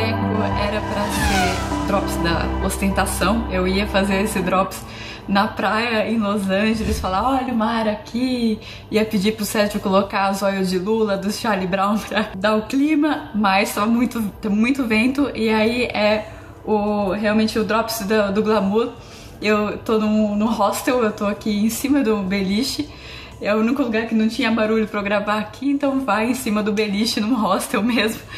Deco era para ser drops da ostentação. Eu ia fazer esse drops na praia em Los Angeles, falar: olha o mar aqui. Ia pedir pro Sérgio colocar as olhos de Lula do Charlie Brown pra dar o clima, mas tava muito, muito vento. E aí é o, realmente o drops do, do glamour. Eu tô no, no hostel, eu tô aqui em cima do beliche é o único lugar que não tinha barulho para gravar aqui, então vai em cima do beliche no hostel mesmo.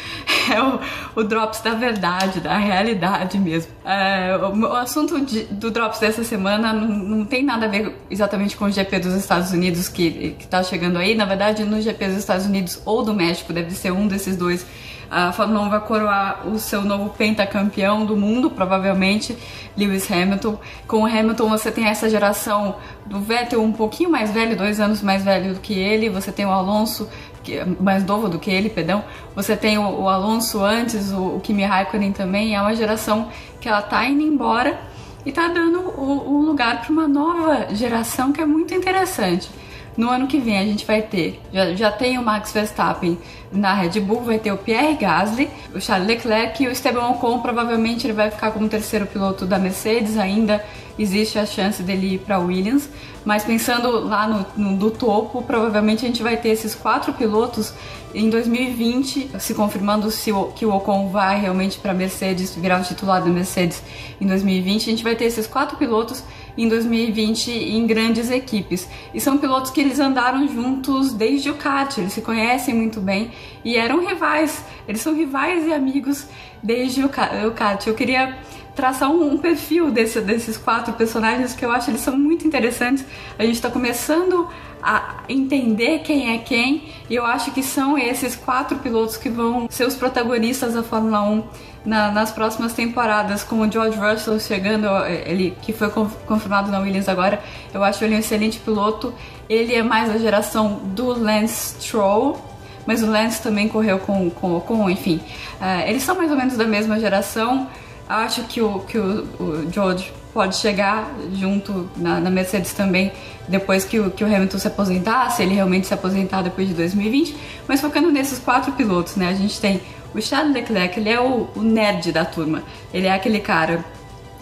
É o, o Drops da verdade, da realidade mesmo. É, o, o, assunto de, do Drops dessa semana não, não, tem nada a ver exatamente com o GP dos Estados Unidos que, que tá chegando aí. Na verdade, no GP dos Estados Unidos ou do México, deve ser um desses dois a Fórmula 1 vai coroar o seu novo pentacampeão do mundo, provavelmente, Lewis Hamilton. Com o Hamilton você tem essa geração do Vettel um pouquinho mais velho, dois anos mais velho do que ele. Você tem o Alonso é mais novo do que ele, perdão. Você tem o, o Alonso antes, o, o, Kimi Raikkonen também. É uma geração que ela tá indo embora e tá dando o lugar para uma nova geração que é muito interessante. No ano que vem a gente vai ter, já, já tem o Max Verstappen na Red Bull, vai ter o Pierre Gasly, o Charles Leclerc e o Esteban Ocon. Provavelmente ele vai ficar como terceiro piloto da Mercedes, ainda existe a chance dele ir para Williams, mas pensando lá no, no, do topo, provavelmente a gente vai ter esses quatro pilotos em 2020, se confirmando se o, que o Ocon vai realmente para Mercedes, virar o titular da Mercedes em 2020, a gente vai ter esses quatro pilotos em 2020 em grandes equipes. E são pilotos que eles andaram juntos desde o kart, eles se conhecem muito bem e eram rivais. Eles são rivais e amigos desde o kart. Eu queria traçar um, perfil desse, desses quatro personagens que eu acho eles são muito interessantes. A gente está começando a entender quem é quem e eu acho que são esses quatro pilotos que vão ser os protagonistas da Fórmula 1 na, nas próximas temporadas, com o George Russell chegando, ele que foi confirmado na Williams agora, eu acho ele um excelente piloto. Ele é mais a geração do Lance Stroll, mas o Lance também correu com com, com enfim. Uh, eles são mais ou menos da mesma geração. Acho que o, que o, o George pode chegar junto na, na, Mercedes também depois que o, que o Hamilton se aposentar, se ele realmente se aposentar depois de 2020. Mas focando nesses quatro pilotos, né? A gente tem o Charles Leclerc, ele é o, o nerd da turma. Ele é aquele cara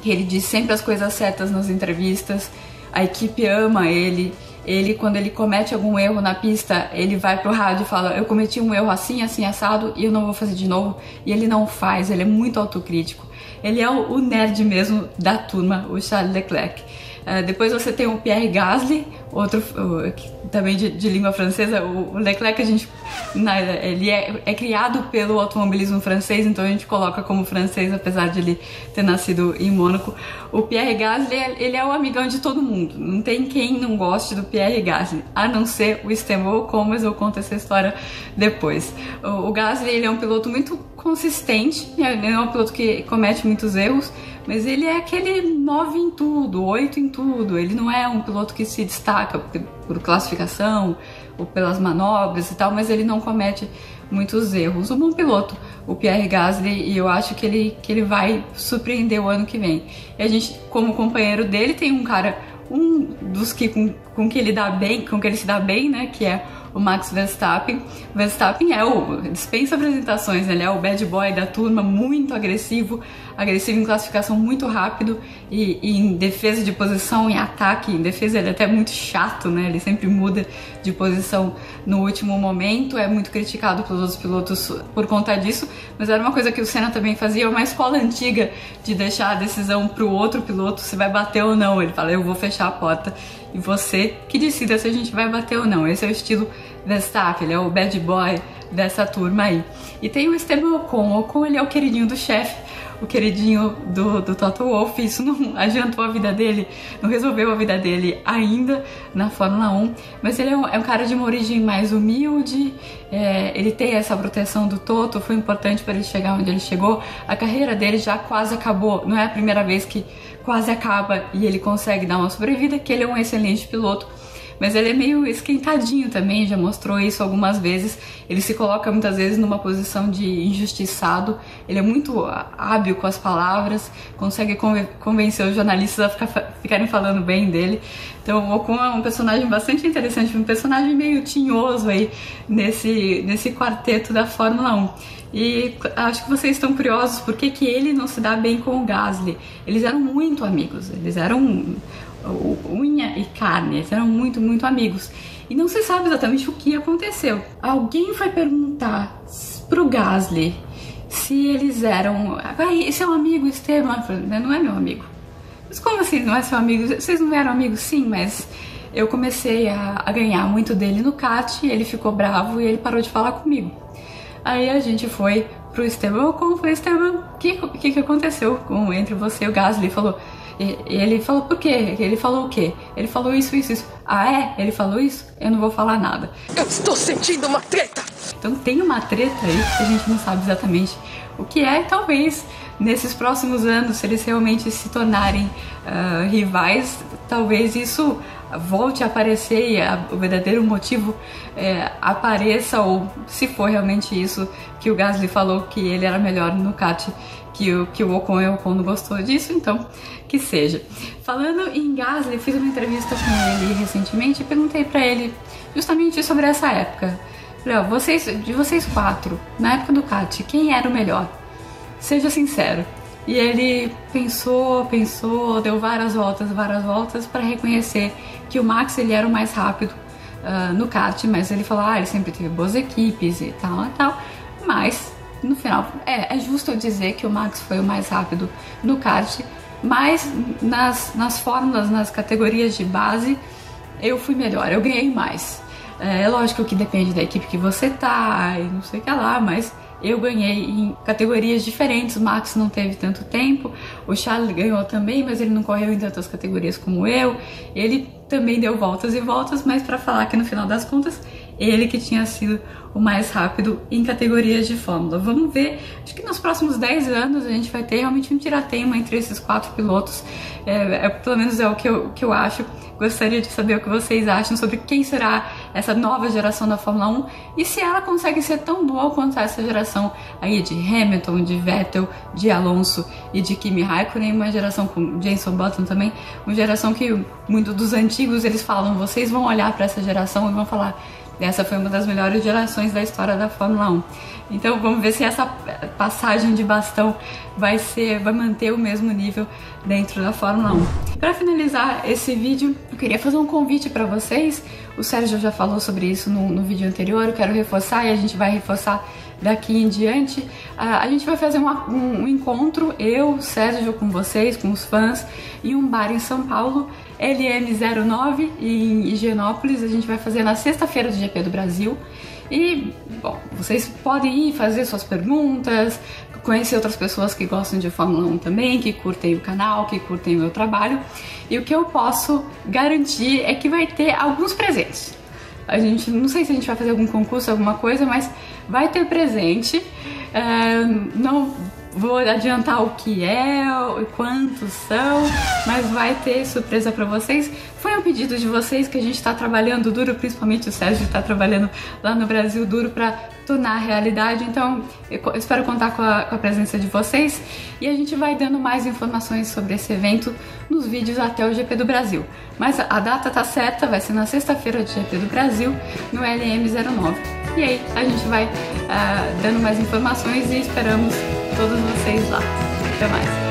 que ele diz sempre as coisas certas nas entrevistas. A equipe ama ele. Ele, quando ele comete algum erro na pista, ele vai pro rádio e fala: Eu cometi um erro assim, assim, assado, e eu não vou fazer de novo. E ele não faz, ele é muito autocrítico. Ele é o, o nerd mesmo da turma, o Charles Leclerc. Uh, depois você tem o Pierre Gasly, outro uh, também de, de, língua francesa. O, Leclerc, a gente, ele é, é, criado pelo automobilismo francês, então a gente coloca como francês, apesar de ele ter nascido em Mônaco. O Pierre Gasly, ele é o amigão de todo mundo. Não tem quem não goste do Pierre Gasly, a não ser o Esteban Ocon, mas eu conto essa história depois. O, o Gasly, ele é um piloto muito consistente, ele é um piloto que comete muitos erros, mas ele é aquele 9 em tudo, 8 em tudo. Ele não é um piloto que se destaca por, por classificação ou pelas manobras e tal, mas ele não comete muitos erros. Um bom piloto, o Pierre Gasly, e eu acho que ele, que ele vai surpreender o ano que vem. E a gente, como companheiro dele, tem um cara, um dos que com, com que ele dá bem, com que ele se dá bem, né, que é o Max Verstappen. Verstappen é o dispensa apresentações, ele é o bad boy da turma, muito agressivo, agressivo em classificação muito rápido e, e, em defesa de posição, em ataque, em defesa ele é até muito chato, né? Ele sempre muda de posição no último momento, é muito criticado pelos outros pilotos por conta disso, mas era uma coisa que o Senna também fazia, uma escola antiga de deixar a decisão para o outro piloto se vai bater ou não. Ele fala, eu vou fechar a porta e você que decida se a gente vai bater ou não. Esse é o estilo Verstappen, ele é o bad boy dessa turma aí. E tem o Esteban Ocon, o Ocon ele é o queridinho do chefe, o queridinho do, do Toto Wolff, isso não adiantou a vida dele, não resolveu a vida dele ainda na Fórmula 1, mas ele é um, é um cara de uma origem mais humilde, é, ele tem essa proteção do Toto, foi importante para ele chegar onde ele chegou, a carreira dele já quase acabou, não é a primeira vez que quase acaba e ele consegue dar uma sobrevida, que ele é um excelente piloto, mas ele é meio esquentadinho também, já mostrou isso algumas vezes. Ele se coloca muitas vezes numa posição de injustiçado, ele é muito hábil com as palavras, consegue convencer os jornalistas a ficar, ficarem falando bem dele. Então o Ocon é um personagem bastante interessante, um personagem meio tinhoso aí nesse, nesse quarteto da Fórmula 1. E acho que vocês estão curiosos por que, que ele não se dá bem com o Gasly. Eles eram muito amigos, eles eram unha e carne, eles eram muito, muito amigos. E não se sabe exatamente o que aconteceu. Alguém foi perguntar pro Gasly se eles eram. Ah, esse é um amigo, Esteban? Não é meu amigo. Mas como assim não é seu amigo? Vocês não eram amigos? Sim, mas eu comecei a, a ganhar muito dele no CAT, ele ficou bravo e ele parou de falar comigo. Aí a gente foi pro Esteban como foi Esteban, o que, que, que aconteceu com, entre você e o Gasly? Ele falou, e, ele falou, por quê? Ele falou o quê? Ele falou isso, isso, isso. Ah, é? Ele falou isso? Eu não vou falar nada. Eu estou sentindo uma treta! Então tem uma treta aí que a gente não sabe exatamente o que é, e talvez nesses próximos anos, se eles realmente se tornarem uh, rivais, talvez isso volte a aparecer e a, o verdadeiro motivo é, apareça, ou se for realmente isso que o Gasly falou que ele era melhor no kart que o, que o Ocon e o Ocon não gostou disso, então que seja. Falando em Gasly, fiz uma entrevista com ele recentemente e perguntei para ele justamente sobre essa época. Falei, vocês, de vocês quatro, na época do kart, quem era o melhor? Seja sincero. E ele pensou, pensou, deu várias voltas, várias voltas para reconhecer que o Max ele era o mais rápido uh, no kart, mas ele falou, ah, ele sempre teve boas equipes e tal e tal. Mas no final, é, é justo eu dizer que o Max foi o mais rápido no kart, mas nas, nas fórmulas, nas categorias de base, eu fui melhor, eu ganhei mais. É, lógico que depende da equipe que você tá e não sei o que lá, mas eu ganhei em categorias diferentes, o Max não teve tanto tempo, o Charles ganhou também, mas ele não correu em tantas categorias como eu. Ele também deu voltas e voltas, mas para falar que no final das contas ele que tinha sido o mais rápido em categorias de Fórmula. Vamos ver, acho que nos próximos 10 anos a gente vai ter realmente um tiratema entre esses quatro pilotos, é, é, pelo menos é o que eu, que eu acho. Gostaria de saber o que vocês acham sobre quem será essa nova geração da Fórmula 1 e se ela consegue ser tão boa quanto essa geração aí de Hamilton, de Vettel, de Alonso e de Kimi Raikkonen, uma geração com Jenson Button também, uma geração que muitos dos antigos eles falam, vocês vão olhar para essa geração e vão falar essa foi uma das melhores gerações da história da Fórmula 1. Então vamos ver se essa passagem de bastão vai ser, vai manter o mesmo nível dentro da Fórmula 1. Para finalizar esse vídeo, eu queria fazer um convite para vocês. O Sérgio já falou sobre isso no, no vídeo anterior, eu quero reforçar e a gente vai reforçar daqui em diante. a gente vai fazer uma, um, um encontro, eu, Sérgio, com vocês, com os fãs, em um bar em São Paulo LM09 em Higienópolis. A gente vai fazer na sexta-feira do GP do Brasil. E, bom, vocês podem ir fazer suas perguntas, conhecer outras pessoas que gostam de Fórmula 1 também, que curtem o canal, que curtem o meu trabalho. E o que eu posso garantir é que vai ter alguns presentes. A gente, não sei se a gente vai fazer algum concurso, alguma coisa, mas vai ter presente. Uh, não vou adiantar o que é e quantos são, mas vai ter surpresa para vocês. Foi um pedido de vocês que a gente está trabalhando duro, principalmente o Sérgio está trabalhando lá no Brasil duro para tornar realidade. Então, eu espero contar com a, com a, presença de vocês e a gente vai dando mais informações sobre esse evento nos vídeos até o GP do Brasil. Mas a data tá certa, vai ser na sexta-feira do GP do Brasil, no LM09. E aí a gente vai uh, dando mais informações e esperamos todos vocês lá. Até mais!